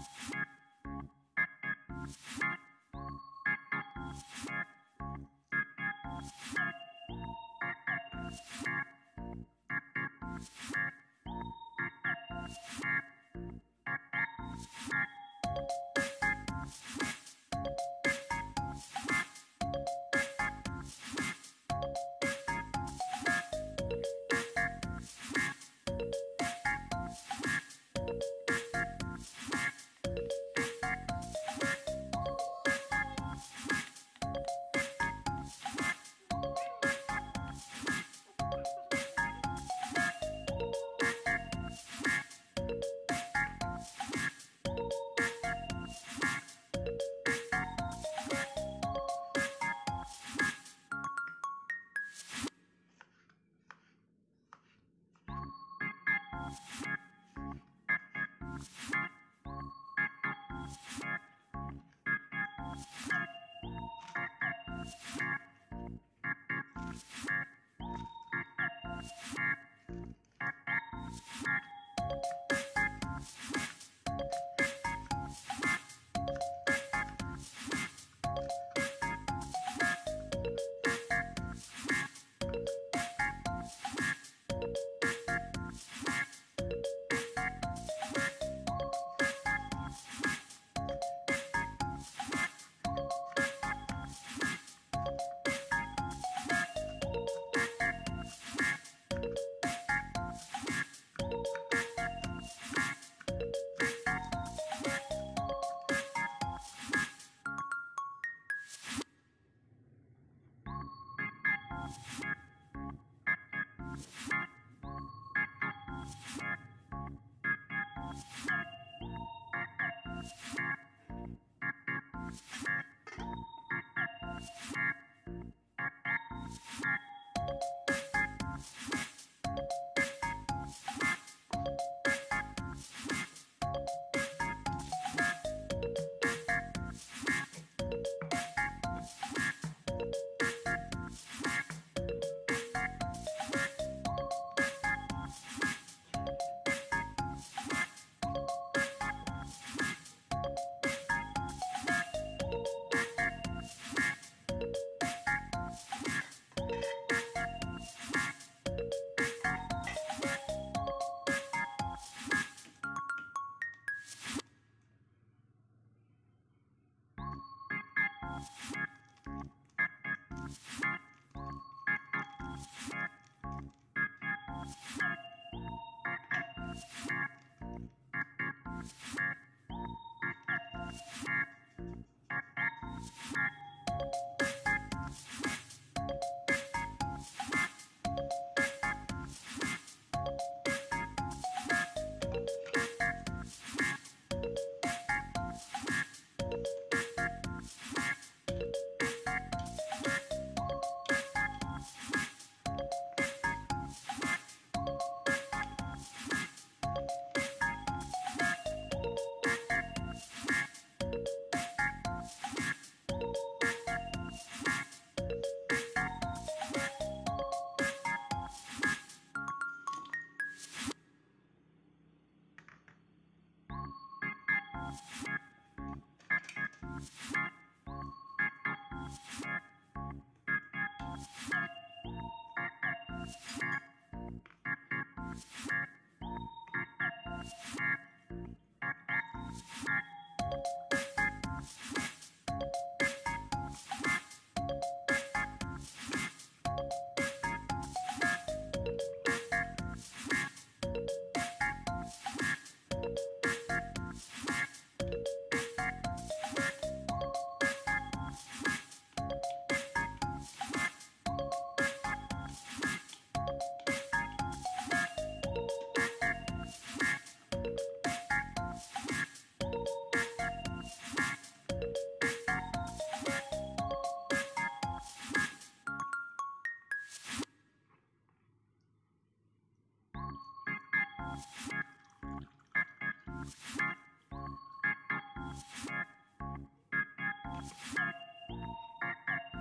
you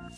you.